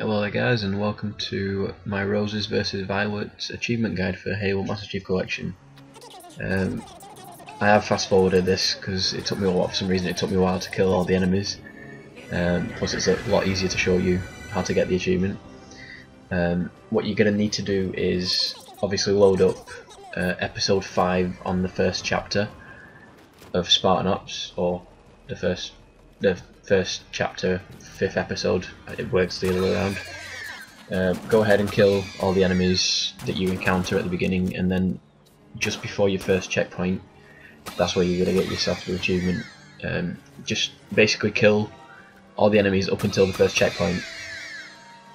Well, hey guys, and welcome to my Roses vs Violets achievement guide for Halo Master Chief Collection. Um, I have fast forwarded this because it took me a while, for some reason it took me a while to kill all the enemies. Um, plus it's a lot easier to show you how to get the achievement. Um, what you're going to need to do is obviously load up uh, episode 5 on the first chapter of Spartan Ops, or the first the first chapter, fifth episode. It works the other way around. Uh, go ahead and kill all the enemies that you encounter at the beginning, and then just before your first checkpoint, that's where you're gonna get yourself the achievement. Um, just basically kill all the enemies up until the first checkpoint,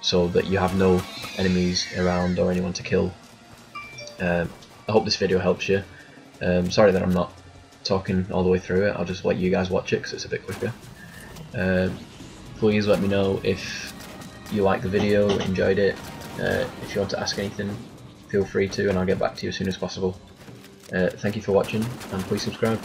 so that you have no enemies around or anyone to kill. Um, I hope this video helps you. Um, sorry that I'm not talking all the way through it. I'll just let you guys watch it because it's a bit quicker. Um, please let me know if you liked the video, enjoyed it. Uh, if you want to ask anything, feel free to, and I'll get back to you as soon as possible. Uh, thank you for watching, and please subscribe.